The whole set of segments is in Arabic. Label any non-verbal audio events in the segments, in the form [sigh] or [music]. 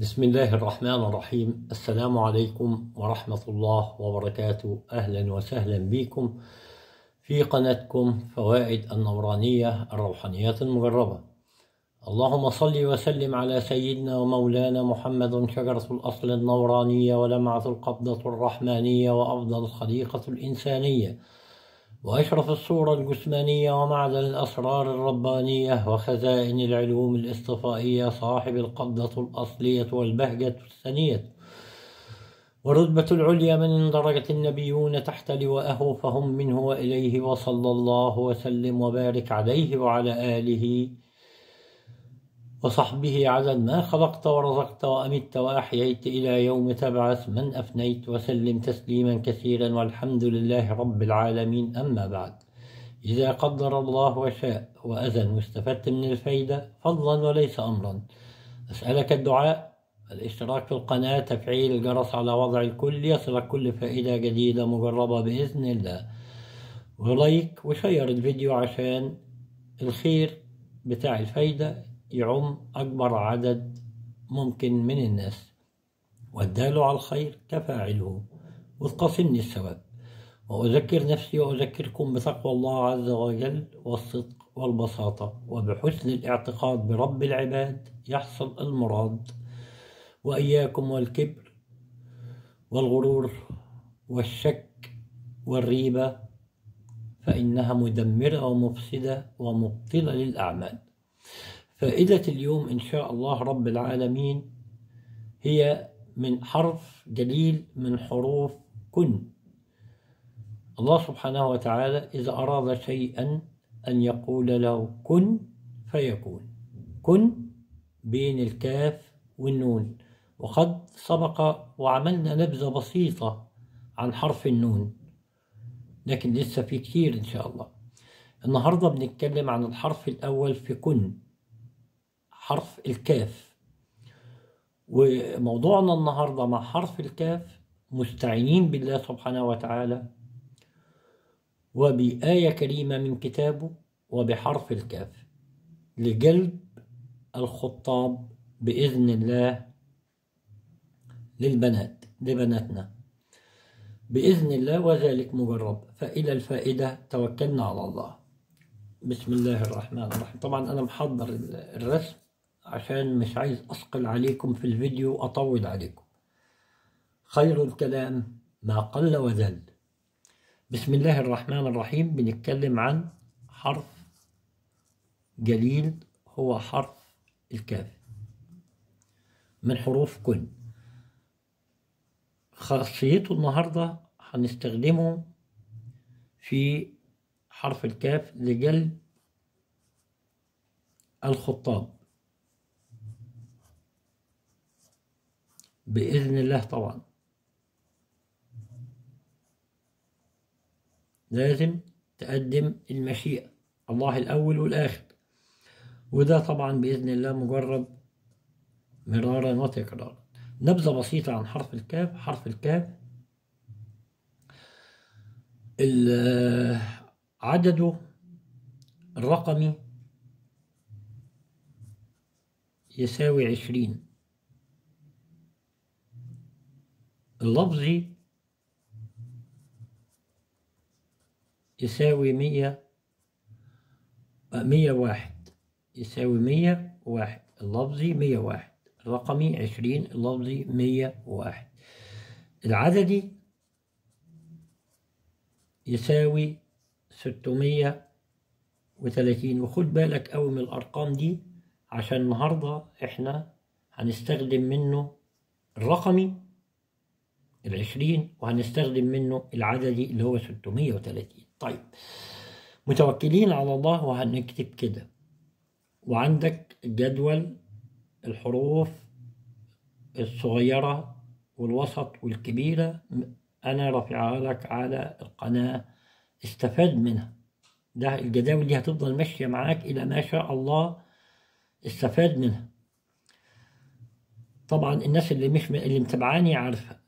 بسم الله الرحمن الرحيم السلام عليكم ورحمة الله وبركاته أهلا وسهلا بكم في قناتكم فوائد النورانية الروحانيات المجربة اللهم صل وسلم على سيدنا ومولانا محمد شجرة الأصل النورانية ولمعة القبضة الرحمانية وأفضل الخليقة الإنسانية وأشرف الصورة الجسمانية ومعدن الأسرار الربانية وخزائن العلوم الاصطفائية صاحب القبضة الأصلية والبهجة الثانية والرتبة العليا من درجة النبيون تحت لواءه فهم منه وإليه وصلى الله وسلم وبارك عليه وعلى آله وصحبه عدد ما خلقت ورزقت وأمت وأحييت إلى يوم تبعث من أفنيت وسلم تسليما كثيرا والحمد لله رب العالمين. أما بعد إذا قدر الله وشاء وأذن واستفدت من الفايدة فضلا وليس أمرا. أسألك الدعاء الإشتراك في القناة تفعيل الجرس على وضع الكل يصلك كل فائدة جديدة مجربة بإذن الله. ولايك وشير الفيديو عشان الخير بتاع الفايدة. يعم أكبر عدد ممكن من الناس. والدال على الخير كفاعله. وتقاسمني الثواب وأذكر نفسي وأذكركم بتقوى الله عز وجل والصدق والبساطة. وبحسن الاعتقاد برب العباد يحصل المراد. وإياكم والكبر والغرور والشك والريبة. فإنها مدمرة ومفسدة ومبطلة للأعمال. فائدة اليوم إن شاء الله رب العالمين هي من حرف جليل من حروف كن. الله سبحانه وتعالى إذا أراد شيئا أن يقول له كن فيكون. كن بين الكاف والنون. وقد سبق وعملنا نبذة بسيطة عن حرف النون لكن لسه في كتير إن شاء الله. النهاردة بنتكلم عن الحرف الأول في كن. حرف الكاف. وموضوعنا النهاردة مع حرف الكاف مستعينين بالله سبحانه وتعالى وبآية كريمة من كتابه وبحرف الكاف. لجلب الخطاب بإذن الله للبنات لبناتنا. بإذن الله وذلك مجرب. فإلى الفائدة توكلنا على الله. بسم الله الرحمن الرحيم. طبعا أنا محضر الرسم. عشان مش عايز أثقل عليكم في الفيديو وأطول عليكم. خير الكلام ما قل وذل بسم الله الرحمن الرحيم. بنتكلم عن حرف جليل هو حرف الكاف من حروف كن. خاصيته النهاردة هنستخدمه في حرف الكاف لجلب الخطاب. بإذن الله طبعا. لازم تقدم المشيئة الله الأول والآخر. وده طبعا بإذن الله مجرب مرارا وتكرارا. نبذة بسيطة عن حرف الكاف. حرف الكاف عدده الرقمي يساوي عشرين. اللفظي يساوي مية مية واحد. يساوي مية واحد. اللفظي مية واحد. الرقمي عشرين اللفظي مية واحد. العددي يساوي ستمية وتلاتين وخد بالك أوي من الأرقام دي عشان النهاردة إحنا هنستخدم منه الرقمي. العشرين وهنستخدم منه العددي اللي هو 630 طيب متوكلين على الله وهنكتب كده. وعندك جدول الحروف الصغيرة والوسط والكبيرة. أنا رافعها لك على القناة. استفاد منها. ده الجداول دي هتفضل ماشية معاك إلى ما شاء الله. استفاد منها. طبعا الناس اللي مش اللي متابعاني عارفة.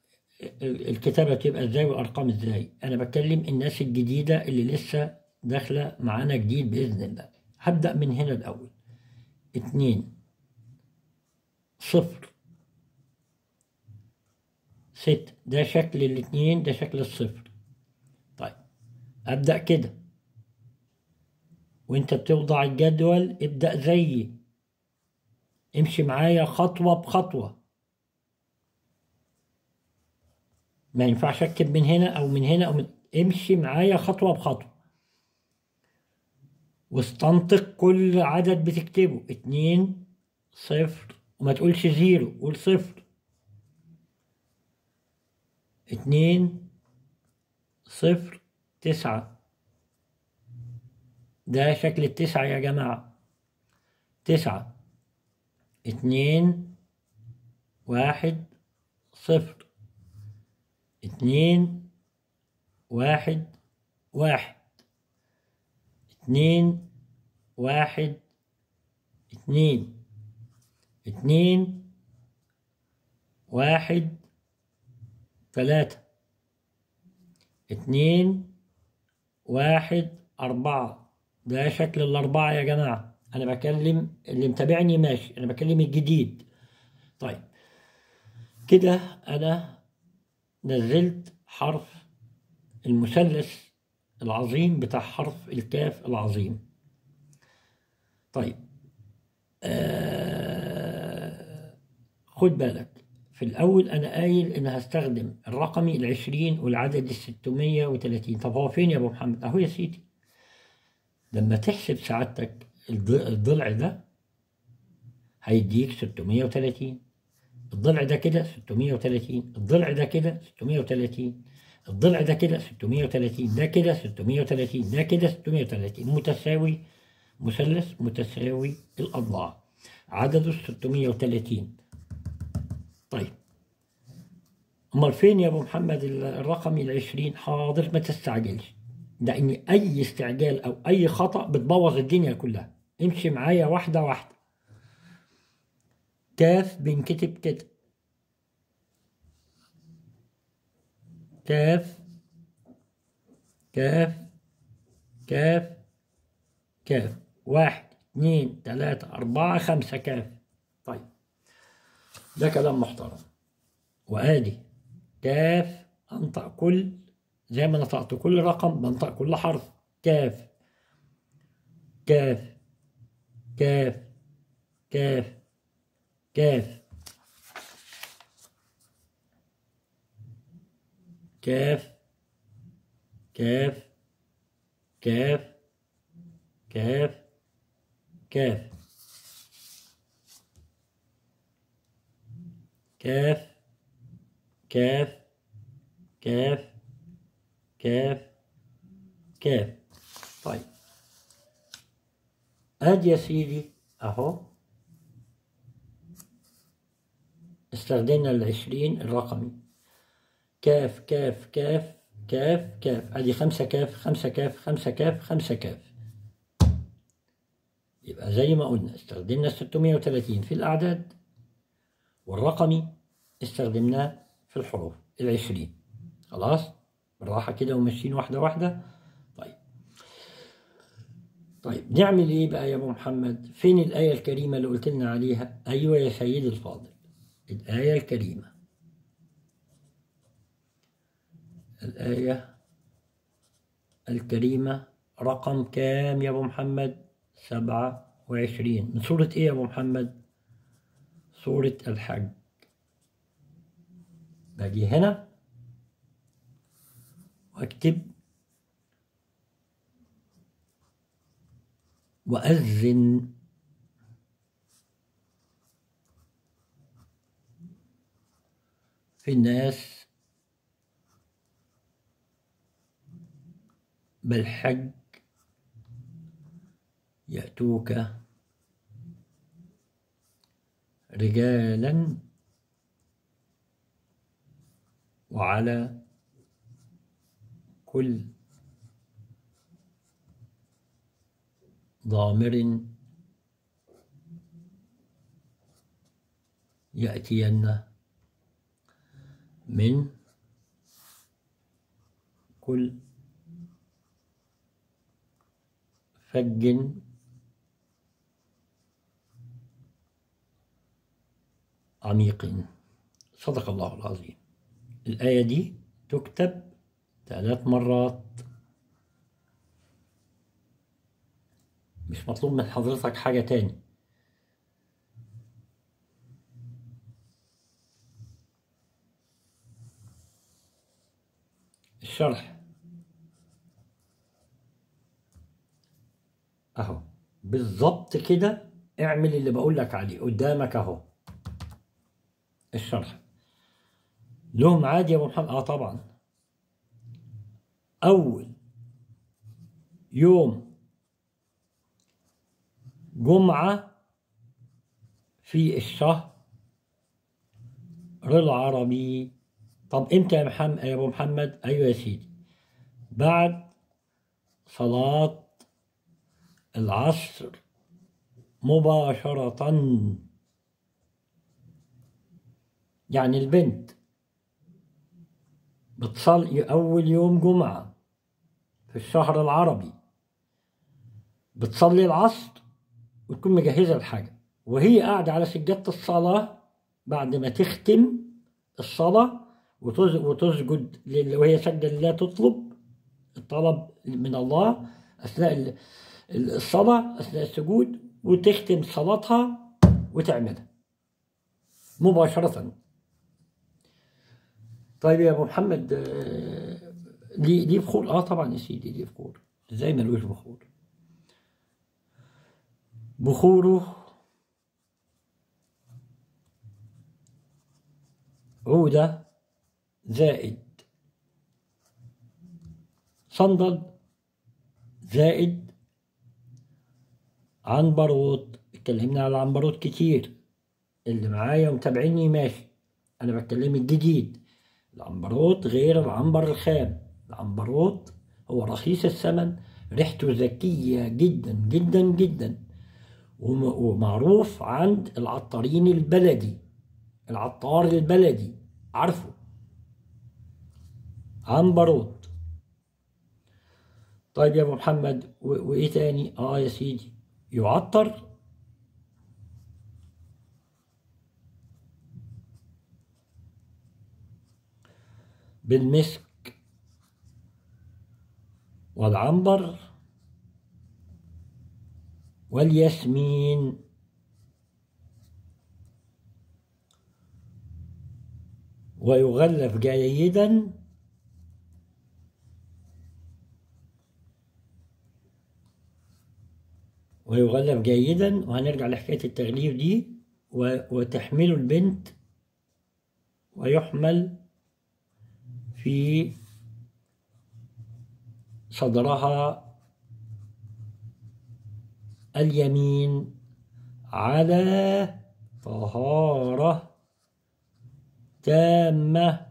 الكتابة تبقى إزاي والأرقام إزاي. أنا بكلم الناس الجديدة اللي لسه داخلة معانا جديد بإذن الله. هبدأ من هنا الأول. اتنين. صفر. ستة ده شكل الاتنين ده شكل الصفر. طيب. أبدأ كده. وانت بتوضع الجدول ابدأ زيي. امشي معايا خطوة بخطوة. ما ينفعش اكتب من هنا أو من هنا أو من امشي معايا خطوة بخطوة. واستنطق كل عدد بتكتبه. اتنين صفر. وما تقولش زيرو. قول صفر. اتنين صفر. تسعة. ده شكل التسعة يا جماعة. تسعة. اتنين واحد صفر. اتنين واحد واحد. اتنين واحد اتنين. اتنين واحد تلاتة. اتنين واحد أربعة. ده شكل الأربعة يا جماعة. أنا بكلم اللي متابعني ماشي. أنا بكلم الجديد. طيب. كده أنا نزلت حرف المثلث العظيم بتاع حرف الكاف العظيم. طيب آه خد بالك في الأول أنا قايل إن هستخدم الرقمي العشرين والعدد الستمية وتلاتين. طب هو فين يا أبو محمد؟ أهو يا سيدي. لما تحسب سعادتك الضلع ده هيديك ستمية وتلاتين. الضلع ده كده 630 الضلع ده كده 630 الضلع ده كده 630 ده كده 630 ده كده 630 متساوي مثلث متساوي الأضلاع عدده 630 طيب. أمال فين يا أبو محمد الرقم العشرين؟ حاضر ما تستعجلش. لأن أي استعجال أو أي خطأ بتبوظ الدنيا كلها. امشي معايا واحدة واحدة. كاف بينكتب كده. كاف كاف كاف كاف. واحد اثنين ثلاثة أربعة خمسة كاف. طيب. ده كلام محترم. وآدي. كاف أنطق كل زي ما نطقت كل رقم بنطق كل حرف. كاف كاف كاف كاف. كاف كاف كاف كاف كاف كاف كاف كاف كاف كاف كاف طيب ادي يا سيدي اهو استخدمنا العشرين الرقمي. كاف كاف كاف كاف كاف. ادي خمسة كاف خمسة كاف خمسة كاف خمسة كاف. يبقى زي ما قلنا استخدمنا 630 في الأعداد والرقمي استخدمناه في الحروف العشرين. خلاص؟ بالراحة كده وماشيين واحدة واحدة. طيب. طيب نعمل إيه بقى يا أبو محمد؟ فين الآية الكريمة اللي قلت لنا عليها؟ أيوه يا سيدي الفاضل. الآية الكريمة. الآية الكريمة. رقم كام يا أبو محمد؟ سبعة وعشرين. من سورة إيه يا أبو محمد؟ سورة الحج. باجي هنا. واكتب. وأذن في الناس بالحج يأتوك رجالا وعلى كل ضامر يأتين من كل فج عميق. صدق الله العظيم. الآية دي تكتب ثلاث مرات. مش مطلوب من حضرتك حاجة تاني. الشرح. أهو. بالظبط كده اعمل اللي بقول لك عليه. قدامك أهو. الشرح. له ميعاد يا أبو محمد؟ آه طبعا. أول يوم جمعة في الشهر العربي طب إمتى يا محمد يا ابو محمد؟ أيوه يا سيدي. بعد صلاة العصر مباشرة. يعني البنت بتصلي أول يوم جمعة في الشهر العربي. بتصلي العصر وتكون مجهزة الحاجة. وهي قاعدة على سجادة الصلاة بعد ما تختم الصلاة وتسجد وهي سجدة لله تطلب الطلب من الله أثناء الصلاة أثناء السجود وتختم صلاتها وتعملها مباشرة طيب يا أبو محمد ليه ليه بخور؟ آه طبعا يا سيدي ليه بخور إزاي ملوش بخور؟ بخوره عودة زائد. صندل زائد. عنبروت اتكلمنا على العنبروت كتير. اللي معايا ومتابعيني ماشي. أنا بتكلم الجديد. العنبروت غير العنبر الخام. العنبروت هو رخيص الثمن. ريحته ذكية جدا جدا جدا. ومعروف عند العطارين البلدي. العطار البلدي. عارفه؟ عنبروت طيب يا أبو محمد وإيه تاني؟ آه يا سيدي يعطر. بالمسك والعنبر والياسمين. ويغلف جيدا ويغلف جيدا وهنرجع لحكاية التغليف دي وتحمله البنت ويحمل في صدرها اليمين على طهارة تامة.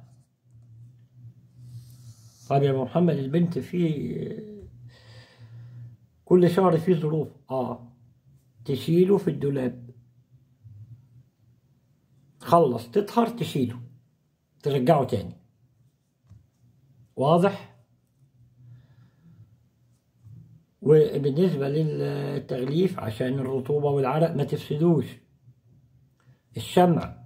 طيب يا محمد البنت في كل شهر فيه ظروف. آه. تشيله في الدولاب. تخلص تطهر تشيله. ترجعه تاني. واضح؟ وبالنسبة للتغليف عشان الرطوبة والعرق ما تفسدوش. الشمع.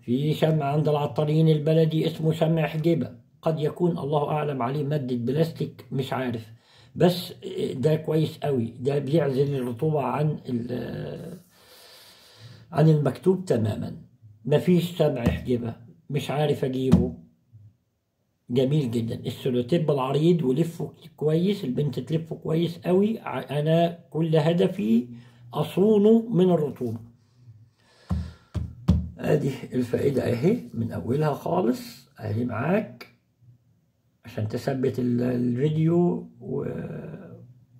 في شمع عند العطارين البلدي اسمه شمع حجيبة. قد يكون الله أعلم عليه مادة بلاستيك مش عارف. بس ده كويس قوي. ده بيعزل الرطوبة عن عن المكتوب تماما. مفيش سمع يحجبه مش عارف أجيبه. جميل جدا. السلوتيب العريض ولفه كويس البنت تلفه كويس قوي. أنا كل هدفي أصونه من الرطوبة. أدي الفائدة أهي من أولها خالص. أهي معاك. عشان تثبت الفيديو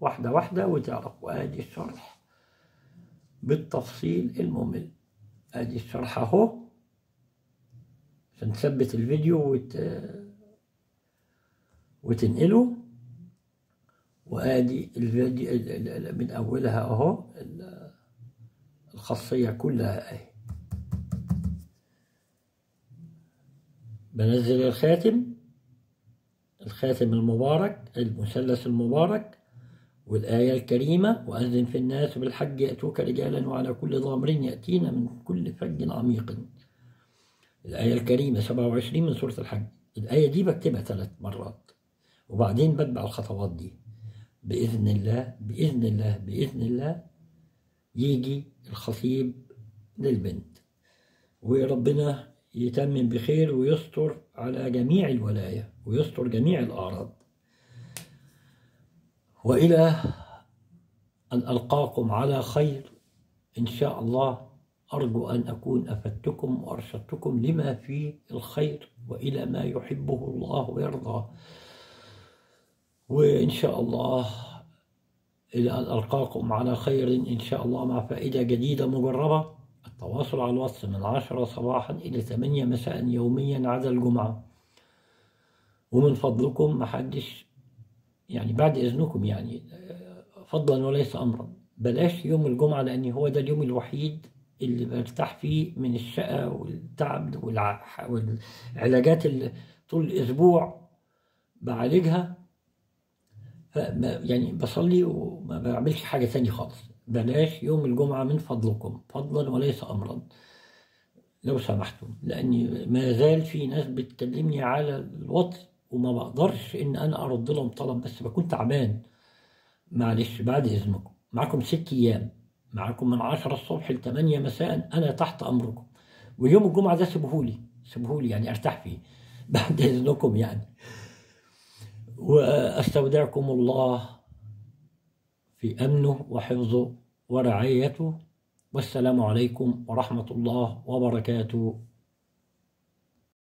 واحدة واحدة وتعرف. وآدي الشرح بالتفصيل الممل. آدي الشرح أهو. عشان تثبت الفيديو وت... وتنقله. وآدي الفيديو من أولها أهو. الخاصية كلها أهي. بنزل الخاتم. الخاتم المبارك المثلث المبارك والآية الكريمة وأذن في الناس بالحج يأتوك رجالا وعلى كل ضامر يأتينا من كل فج عميق. الآية الكريمة 27 من سورة الحج. الآية دي بكتبها ثلاث مرات. وبعدين بتبع الخطوات دي. بإذن الله بإذن الله بإذن الله يجي الخطيب للبنت. وربنا يتمم بخير ويستر على جميع الولاية ويستر جميع الأعراض. وإلى أن ألقاكم على خير. إن شاء الله أرجو أن أكون أفدتكم وأرشدتكم لما فيه الخير وإلى ما يحبه الله ويرضاه وإن شاء الله إلى أن ألقاكم على خير. إن شاء الله مع فائدة جديدة مجربة. التواصل على الواتس من عشرة صباحا إلى ثمانية مساء يوميا عدا الجمعة. ومن فضلكم محدش يعني بعد إذنكم يعني فضلا وليس أمرا. بلاش يوم الجمعة لأن هو ده اليوم الوحيد اللي برتاح فيه من الشقة والتعب والعلاجات اللي طول الأسبوع بعالجها. يعني بصلي وما بعملش حاجة تاني خالص. بلاش يوم الجمعة من فضلكم فضلا وليس أمرا. لو سمحتم لأني ما زال في ناس بتكلمني على الواتس وما بقدرش إن أنا أرد لهم طلب بس بكون تعبان. معلش بعد إذنكم. معكم ست أيام. معكم من عشرة الصبح لثمانية مساء أنا تحت أمركم. ويوم الجمعة ده سيبهولي. سيبهولي يعني أرتاح فيه. [laughs] بعد إذنكم يعني. وأستودعكم الله. في أمنه وحفظه ورعايته والسلام عليكم ورحمة الله وبركاته.